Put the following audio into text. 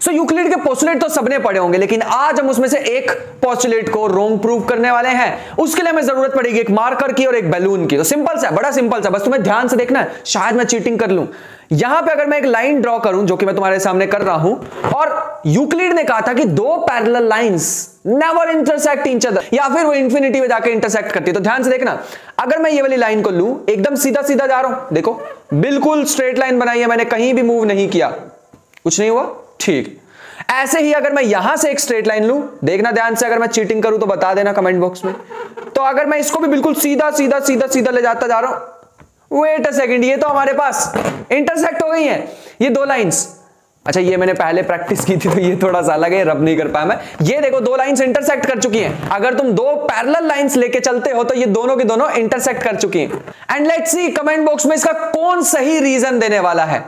सो Euclid के postulate तो सबने पढ़े होंगे, लेकिन आज हम उसमें से एक पोस्टुलेट को रोंग प्रूव करने वाले हैं। उसके लिए हमें ज़रूरत पड़ेगी एक मार्कर की और एक बैलून की। तो सिंपल सा, बड़ा सिंपल सा, बस तुम्हें ध्यान से देखना है, शायद मैं चीटिंग कर लूँ। यहाँ पे अगर मैं एक लाइन ड्रॉ करूँ, जो कि मैं तुम्हारे सामने कर रहा हूँ, और यूक्लिड ने कहा था कि दो parallel lines never intersect each other या फिर वो इंफिनिटी में जाकर इंटरसेक्ट करती है। तो ध्यान से देखना, अगर मैं ये वाली लाइन को लूँ, एकदम सीधा सीधा जा रहा हूँ, देखो, बिल्कुल स्ट्रेट लाइन बनाई है मैंने, कहीं भी मूव नहीं किया। कुछ नहीं हुआ? ठीक। ऐसे ही अगर मैं यहाँ से एक स्ट्रेट लाइन लू, देखना ध्यान से, अगर मैं चीटिंग करूँ तो बता देना कमेंट बॉक्स में। तो अगर मैं इसको भी बिल्कुल सीधा सीधा सीधा सीधा ले जाता जा रहा हूँ वेट अ सेकंड ये तो हमारे पास इंटरसेक्ट हो गई है। ये दो लाइंस अच्छा ये मैंने पहले प्रैक्टिस की थी तो ये थोड़ा सा अलग है रब नहीं कर पाया मैं। ये देखो, दो लाइंस इंटरसेक्ट कर चुकी हैं। अगर तुम दो पैरेलल लाइंस लेके चलते हो तो ये दोनों के दोनों इंटरसेक्ट कर चुकी हैं। And let's see comment box में इसका कौन सही रीजन देने वाला है?